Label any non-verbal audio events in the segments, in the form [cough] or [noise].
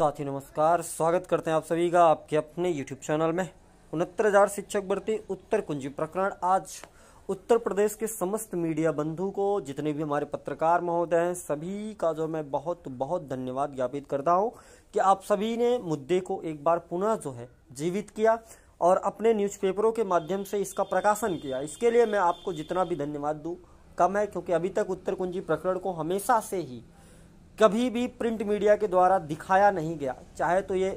साथी, नमस्कार। स्वागत करते हैं आप सभी का आपके अपने YouTube चैनल में। उनहत्तर हज़ार शिक्षक भर्ती, उत्तर कुंजी प्रकरण। आज उत्तर प्रदेश के समस्त मीडिया बंधु को, जितने भी हमारे पत्रकार महोदय हैं, सभी का जो मैं बहुत बहुत धन्यवाद ज्ञापित करता हूँ कि आप सभी ने मुद्दे को एक बार पुनः जो है जीवित किया और अपने न्यूज़पेपरों के माध्यम से इसका प्रकाशन किया। इसके लिए मैं आपको जितना भी धन्यवाद दूँ कम है क्योंकि अभी तक उत्तर कुंजी प्रकरण को हमेशा से ही कभी भी प्रिंट मीडिया के द्वारा दिखाया नहीं गया। चाहे तो ये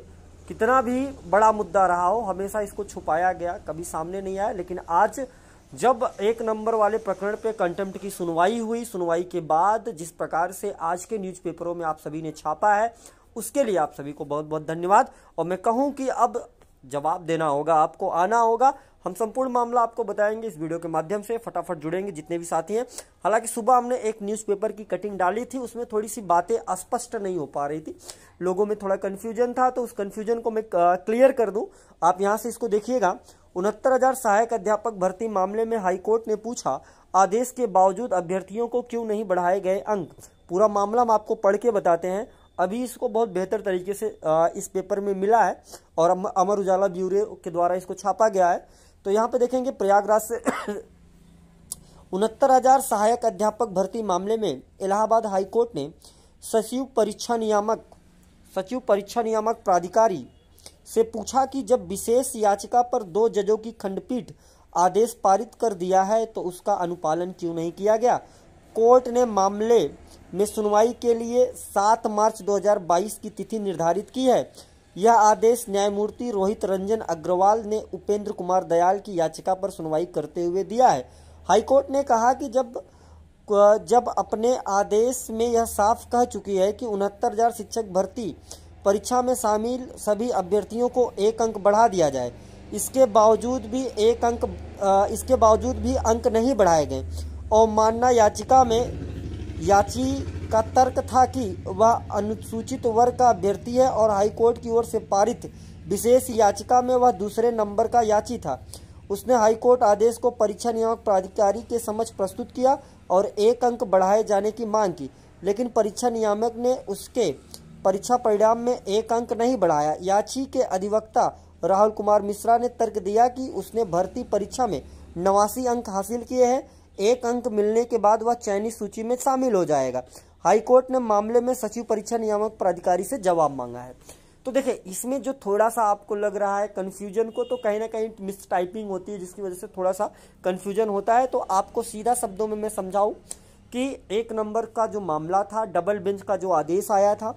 कितना भी बड़ा मुद्दा रहा हो, हमेशा इसको छुपाया गया, कभी सामने नहीं आया। लेकिन आज जब एक नंबर वाले प्रकरण पे कंटेम्प्ट की सुनवाई हुई, सुनवाई के बाद जिस प्रकार से आज के न्यूज़पेपरों में आप सभी ने छापा है, उसके लिए आप सभी को बहुत बहुत धन्यवाद। और मैं कहूँ कि अब जवाब देना होगा, आपको आना होगा। हम संपूर्ण मामला आपको बताएँगे इस वीडियो के माध्यम से, फटाफट जुड़ेंगे जितने भी साथी हैं। हालाँकि सुबह हमने एक न्यूज़पेपर की कटिंग डाली थी, उसमें थोड़ी सी बातें अस्पष्ट नहीं हो पा रही थी। लोगों में थोड़ा कन्फ्यूज़न था तो उस कन्फ्यूज़न को मैं क्लियर कर दूँ। आप यहाँ से इसको देखिएगा। उनहत्तर हज़ार सहायक अध्यापक भर्ती मामले में हाईकोर्ट ने पूछा, आदेश के बावजूद अभ्यर्थियों को क्यों नहीं बढ़ाए गए अंक? पूरा मामला हम आपको पढ़ के बताते हैं। अभी इसको बहुत बेहतर तरीके से इस पेपर में मिला है और अमर उजाला ब्यूरो के द्वारा इसको छापा गया है। तो यहाँ पे देखेंगे प्रयागराज से [coughs] उनहत्तर सहायक अध्यापक भर्ती मामले में इलाहाबाद हाईकोर्ट ने सचिव परीक्षा नियामक, सचिव परीक्षा नियामक प्राधिकारी से पूछा कि जब विशेष याचिका पर दो जजों की खंडपीठ आदेश पारित कर दिया है तो उसका अनुपालन क्यों नहीं किया गया? कोर्ट ने मामले में सुनवाई के लिए 7 मार्च 2022 की तिथि निर्धारित की है। यह आदेश न्यायमूर्ति रोहित रंजन अग्रवाल ने उपेंद्र कुमार दयाल की याचिका पर सुनवाई करते हुए दिया है। हाईकोर्ट ने कहा कि जब जब अपने आदेश में यह साफ़ कह चुकी है कि उनहत्तर शिक्षक भर्ती परीक्षा में शामिल सभी अभ्यर्थियों को एक अंक बढ़ा दिया जाए, इसके बावजूद भी एक अंक इसके बावजूद भी अंक नहीं बढ़ाए गए। और मानना याचिका में याची का तर्क था कि वह अनुसूचित वर्ग का अभ्यर्थी है और हाईकोर्ट की ओर से पारित विशेष याचिका में वह दूसरे नंबर का याची था। उसने हाईकोर्ट आदेश को परीक्षा नियामक प्राधिकारी के समक्ष प्रस्तुत किया और एक अंक बढ़ाए जाने की मांग की, लेकिन परीक्षा नियामक ने उसके परीक्षा परिणाम में एक अंक नहीं बढ़ाया। याची के अधिवक्ता राहुल कुमार मिश्रा ने तर्क दिया कि उसने भर्ती परीक्षा में नवासी अंक हासिल किए हैं। एक अंक मिलने के बाद वह चयनित सूची में शामिल हो जाएगा। हाईकोर्ट ने मामले में सचिव परीक्षा नियामक प्राधिकारी से जवाब मांगा है। तो देखिए इसमें जो थोड़ा सा आपको लग रहा है कन्फ्यूज़न को तो कहीं ना कहीं मिस टाइपिंग होती है, जिसकी वजह से थोड़ा सा कन्फ्यूज़न होता है। तो आपको सीधा शब्दों में मैं समझाऊं कि एक नंबर का जो मामला था डबल बेंच का जो आदेश आया था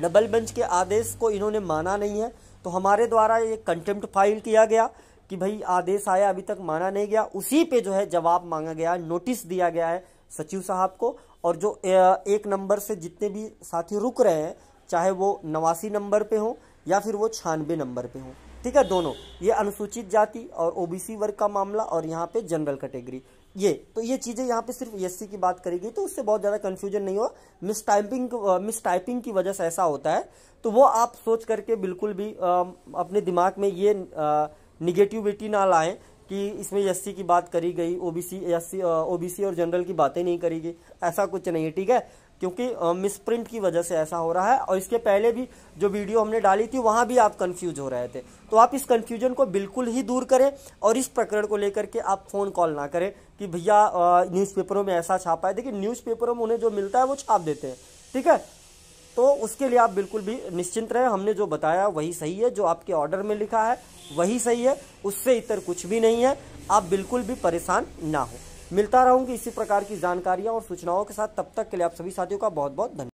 डबल बेंच के आदेश को इन्होंने माना नहीं है। तो हमारे द्वारा ये कंटेम्प्ट फ़ाइल किया गया कि भाई आदेश आया, अभी तक माना नहीं गया। उसी पे जो है जवाब मांगा गया नोटिस दिया गया है। सचिव साहब को, और जो एक नंबर से जितने भी साथी रुक रहे हैं, चाहे वो नवासी नंबर पे हो, या फिर वो छियानवे नंबर पे हो। ठीक है, दोनों। ये अनुसूचित जाति और ओबीसी वर्ग का मामला और यहाँ पे जनरल कैटेगरी ये तो ये चीज़ें यहाँ पे सिर्फ़ एससी की बात करी गई तो उससे बहुत ज़्यादा कंफ्यूजन नहीं हुआ। मिस टाइपिंग मिस टाइपिंग की वजह से ऐसा होता है। तो वो आप सोच करके बिल्कुल भी अपने दिमाग में ये निगेटिविटी ना लाएँ कि इसमें एस की बात करी गई ओबीसी एस ओबीसी और जनरल की बातें नहीं करी गई, ऐसा कुछ नहीं है, ठीक है? क्योंकि मिसप्रिंट की वजह से ऐसा हो रहा है और इसके पहले भी जो वीडियो हमने डाली थी, वहाँ भी आप कंफ्यूज हो रहे थे। तो आप इस कंफ्यूजन को बिल्कुल ही दूर करें और इस प्रकरण को लेकर के आप फ़ोन कॉल ना करें कि भैया न्यूज़पेपरों में ऐसा छापा है। देखिए न्यूज़पेपरों में उन्हें जो मिलता है, वो छाप देते हैं, ठीक है? तो उसके लिए आप बिल्कुल भी निश्चिंत रहे। हमने जो बताया वही सही है, जो आपके ऑर्डर में लिखा है, वही सही है। उससे इतर कुछ भी नहीं है। आप बिल्कुल भी परेशान ना हो। मिलता रहूँगी इसी प्रकार की जानकारियाँ और सूचनाओं के साथ। तब तक के लिए आप सभी साथियों का बहुत बहुत धन्यवाद।